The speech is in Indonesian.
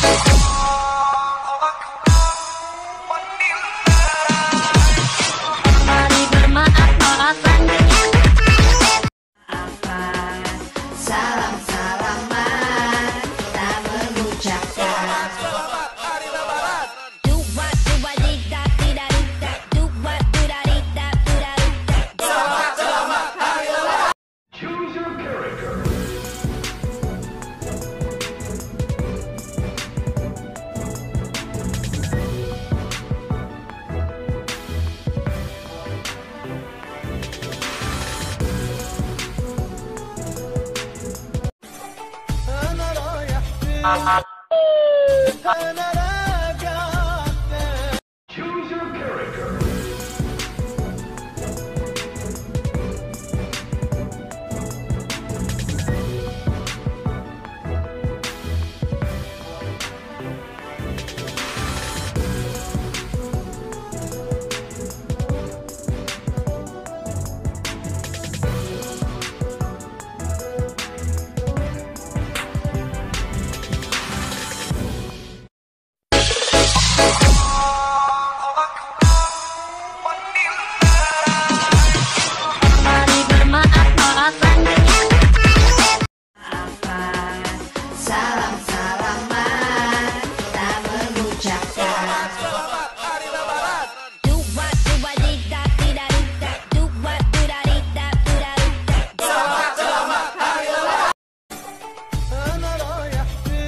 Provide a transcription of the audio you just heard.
Salam salaman kita mengucapkan Oh.